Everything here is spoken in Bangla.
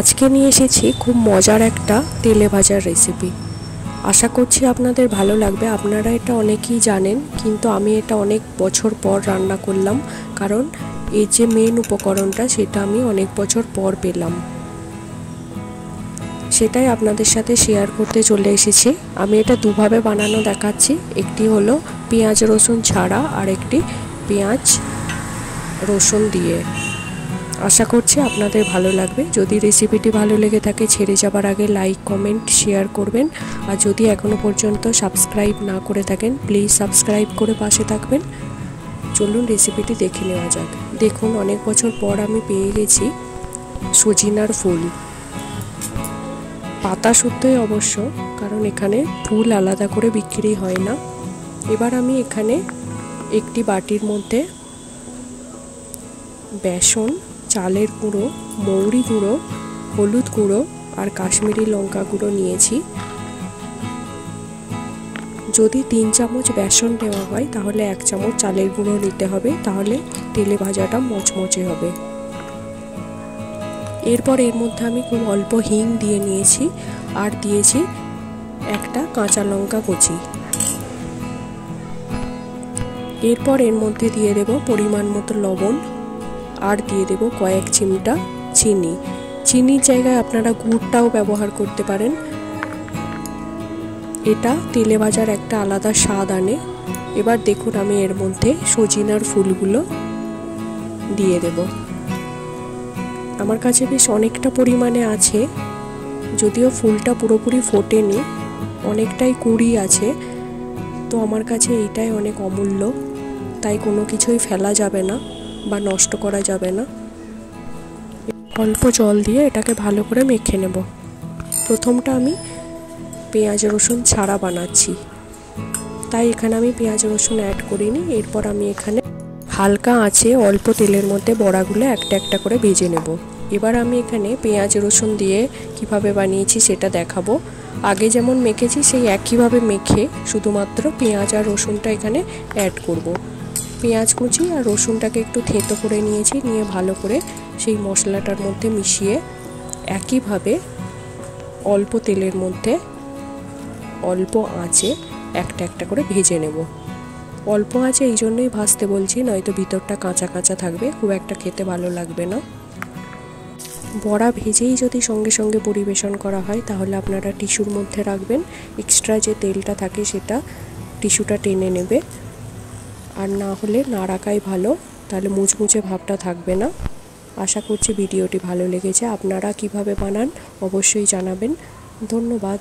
আজকে নিয়ে এসেছি খুব মজার একটা তেলে ভাজার রেসিপি আশা করছি আপনাদের ভালো লাগবে। আপনারা এটা অনেকেই জানেন, কিন্তু আমি এটা অনেক বছর পর রান্না করলাম, কারণ এই যে মেন উপকরণটা সেটা আমি অনেক বছর পর পেলাম। সেটাই আপনাদের সাথে শেয়ার করতে চলে এসেছি। আমি এটা দুভাবে বানানো দেখাচ্ছি। একটি হলো পেঁয়াজ রসুন ছাড়া আর একটি পেঁয়াজ রসুন দিয়ে। আশা করছি আপনাদের ভালো লাগবে। যদি রেসিপিটি ভালো লেগে থাকে, ছেড়ে যাবার আগে লাইক কমেন্ট শেয়ার করবেন। আর যদি এখনও পর্যন্ত সাবস্ক্রাইব না করে থাকেন প্লিজ সাবস্ক্রাইব করে পাশে থাকবেন। চলুন রেসিপিটি দেখে নেওয়া যাক। দেখুন, অনেক বছর পর আমি পেয়ে গেছি সজিনার ফুল। পাতা শুদ্ধই অবশ্য, কারণ এখানে ফুল আলাদা করে বিক্রি হয় না। এবার আমি এখানে একটি বাটির মধ্যে বেসন চালের গুঁড়ো, মৌরি গুঁড়ো, হলুদ গুঁড়ো আর কাশ্মীরি লঙ্কা গুঁড়ো নিয়েছি। যদি তিন চামচ বেসন দেওয়া হয়, তাহলে এক চামচ চালের গুঁড়ো নিতে হবে। তাহলে তেলে ভাজাটা মচমচে হবে। এরপর এর মধ্যে আমি খুব অল্প হিং দিয়ে নিয়েছি আর দিয়েছি একটা কাঁচা লঙ্কা কুচি। এরপর এর মধ্যে দিয়ে দেব পরিমাণ মতো লবণ। আর দিয়ে দেব কয়েক চিমটা চিনি। চিনির জায়গায় আপনারা গুড়টাও ব্যবহার করতে পারেন। এটা তেলে ভাজার একটা আলাদা স্বাদ আনে। এবার দেখুন আমি এর মধ্যে সজিনার ফুলগুলো দিয়ে দেব। আমার কাছে বেশ অনেকটা পরিমাণে আছে, যদিও ফুলটা পুরোপুরি ফোটেনি, অনেকটাই কুড়ি আছে, তো আমার কাছে এইটাই অনেক অমূল্য, তাই কোনো কিছুই ফেলা যাবে না। বা নষ্ট করা যাবে না। অল্প জল দিয়ে এটাকে ভালো করে মেখে নেব। প্রথমটা আমি পেঁয়াজ, রসুন ছাড়া বানাচ্ছি। তাই এখানে আমি পেঁয়াজ, রসুন অ্যাড করিনি। এরপর আমি এখানে হালকা আঁচে অল্প তেলের মধ্যে বড়াগুলো একটা একটা করে ভেজে নেব। এবার আমি এখানে পেঁয়াজ, রসুন দিয়ে কীভাবে বানিয়েছি সেটা দেখাবো। আগে যেমন মেখেছি, সেই একইভাবে মেখে শুধুমাত্র পেঁয়াজ আর রসুনটা এখানে অ্যাড করব। পেঁয়াজ কুচি আর রসুনটাকে একটু থেঁতো করে নিয়েছি, নিয়ে ভালো করে সেই মশলাটার মধ্যে মিশিয়ে একইভাবে অল্প তেলের মধ্যে অল্প আঁচে একটা একটা করে ভেজে নেব। অল্প আঁচে এই জন্যই ভাজতে বলছি, নয়তো ভিতরটা কাঁচা কাঁচা থাকবে, খুব একটা খেতে ভালো লাগবে না। বড়া ভেজেই যদি সঙ্গে সঙ্গে পরিবেশন করা হয়, তাহলে আপনারা টিস্যুর মধ্যে রাখবেন, এক্সট্রা যে তেলটা থাকে সেটা টিস্যুটা টেনে নেবে। আর না হলে না রাখাই ভালো, তাহলে মুচমুচে ভাবটা থাকবে না। আশা করছি ভিডিওটি ভালো লেগেছে। আপনারা কীভাবে বানান অবশ্যই জানাবেন। ধন্যবাদ।